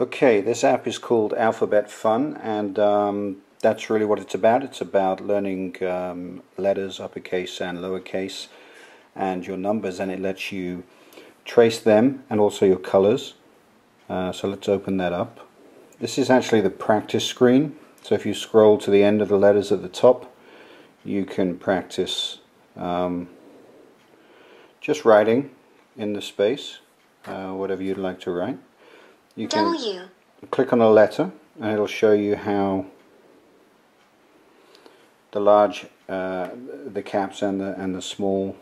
Okay, this app is called Alphabet Fun, and um, that's really what it's about. It's about learning um, letters, uppercase and lowercase, and your numbers, and it lets you trace them and also your colors. Uh, so let's open that up. This is actually the practice screen. So if you scroll to the end of the letters at the top, you can practice um, just writing in the space, uh, whatever you'd like to write you can w. click on a letter and it'll show you how the large, uh, the caps and the, and the small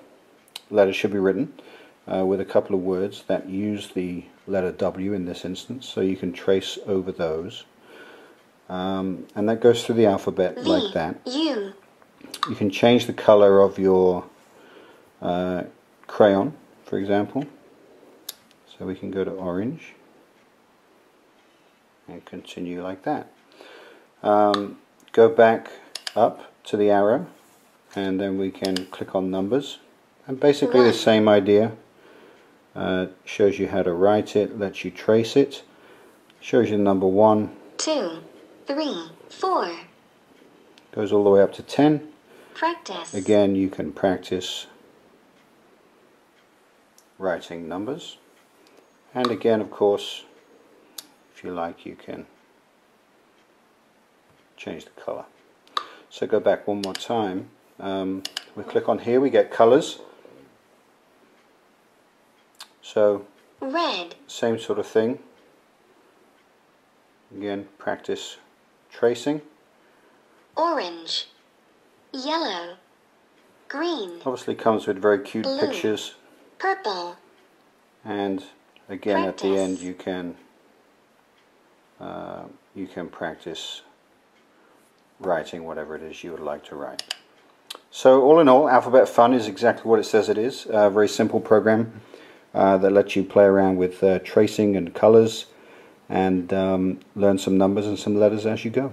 letters should be written uh, with a couple of words that use the letter W in this instance so you can trace over those. Um, and that goes through the alphabet v, like that. U. you can change the color of your uh, crayon for example. So we can go to orange and continue like that. Um, go back up to the arrow and then we can click on numbers. And basically the same idea uh, shows you how to write it lets you trace it. Shows you number one. Two three four. Goes all the way up to 10 practice. Again you can practice writing numbers. And again of course if you like you can change the color. So go back one more time. Um, we click on here we get colors. So red. same sort of thing. Again practice tracing. Orange. Yellow. Green. Obviously comes with very cute blue, pictures. Purple. And again practice. at the end you can uh, you can practice writing whatever it is you would like to write. So all in all, Alphabet Fun is exactly what it says it is. A very simple program uh, that lets you play around with uh, tracing and colors and um, learn some numbers and some letters as you go.